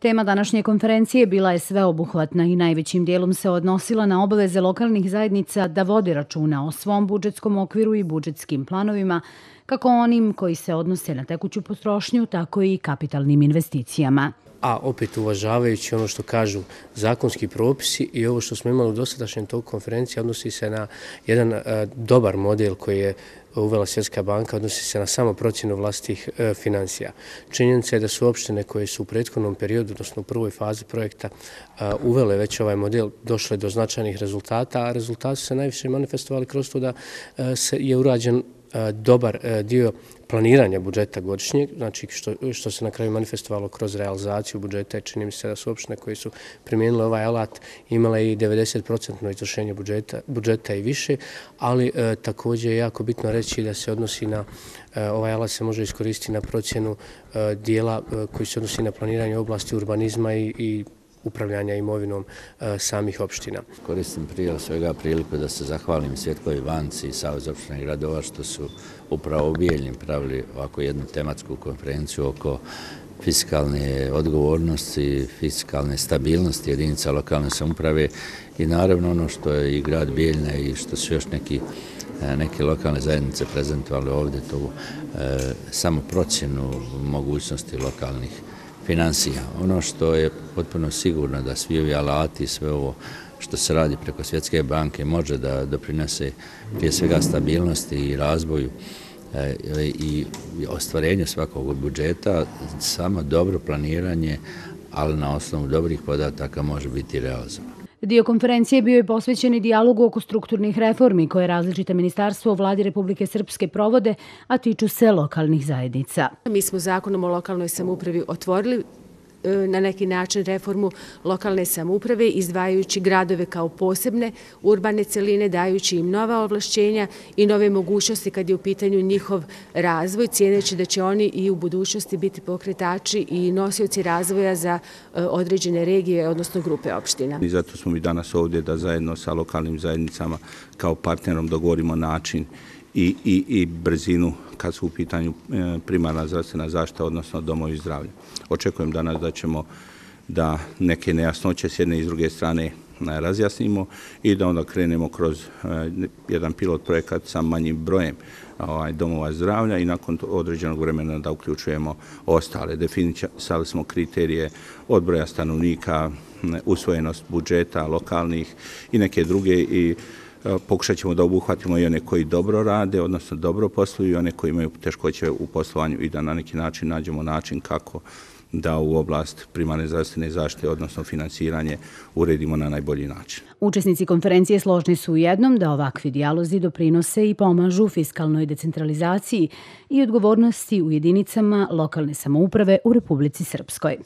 Tema današnje konferencije bila je sveobuhvatna i najvećim dijelom se odnosila na obaveze lokalnih zajednica da vode računa o svom budžetskom okviru i budžetskim planovima, kako onim koji se odnose na tekuću potrošnju, tako i kapitalnim investicijama a opet uvažavajući ono što kažu zakonski propisi i ovo što smo imali u dosadašnjem toku konferencije odnosi se na jedan e, dobar model koji je uvela Svjetska banka, odnosi se na samo procjenu vlastih e, financija. Činjenica je da su opštine koje su u prethodnom periodu, odnosno u prvoj fazi projekta, e, uvele već ovaj model, došle do značajnih rezultata, a rezultati su se najviše manifestovali kroz to da e, je urađen dobar dio planiranja budžeta godišnjeg, znači što, što se na kraju manifestovalo kroz realizaciju budžeta, čini mi se da su opštine koje su primijenile ovaj alat imale i 90% izvršenje budžeta, budžeta i više, ali e, također je jako bitno reći da se odnosi na, e, ovaj alat se može iskoristiti na procjenu e, dijela e, koji se odnosi na planiranje oblasti urbanizma i, i upravljanja imovinom e, samih opština. Koristim prije svega priliku da se zahvalim Svjetkovi banci i Savez opština i gradova što su upravo u pravili ovako jednu tematsku konferenciju oko fiskalne odgovornosti, fiskalne stabilnosti jedinica lokalne samuprave i naravno ono što je i grad Bijeljna i što su još neki e, neke lokalne zajednice prezentovali ovdje to e, samo procjenu mogućnosti lokalnih financija. Ono što je potpuno sigurno da svi ovi alati, sve ovo što se radi preko Svjetske banke može da doprinese prije svega stabilnosti i razvoju e, i ostvarenju svakog budžeta, samo dobro planiranje, ali na osnovu dobrih podataka može biti realizovano. Dio konferencije bio je posvećen i dijalogu oko strukturnih reformi koje različite ministarstvo u vladi Republike Srpske provode, a tiču se lokalnih zajednica. Mi smo zakonom o lokalnoj samupravi otvorili E, na neki način reformu lokalne samuprave, izdvajajući gradove kao posebne urbane celine, dajući im nova ovlašćenja i nove mogućnosti kad je u pitanju njihov razvoj, cijeneći da će oni i u budućnosti biti pokretači i nosioci razvoja za e, određene regije, odnosno grupe opština. I zato smo mi danas ovdje da zajedno sa lokalnim zajednicama kao partnerom dogovorimo način i, i, i brzinu kad su u pitanju e, primarna zdravstvena zašta, odnosno domovi zdravlja. Očekujem danas da ćemo da neke nejasnoće s jedne i s druge strane e, razjasnimo i da onda krenemo kroz e, jedan pilot projekat sa manjim brojem ovaj, domova zdravlja i nakon određenog vremena da uključujemo ostale. Definisali smo kriterije od broja stanovnika, usvojenost budžeta lokalnih i neke druge i E, pokušat ćemo da obuhvatimo i one koji dobro rade, odnosno dobro posluju i one koji imaju teškoće u poslovanju i da na neki način nađemo način kako da u oblast primarne zdravstvene zaštite, odnosno financiranje, uredimo na najbolji način. Učesnici konferencije složni su u jednom da ovakvi dijalozi doprinose i pomažu fiskalnoj decentralizaciji i odgovornosti u jedinicama lokalne samouprave u Republici Srpskoj.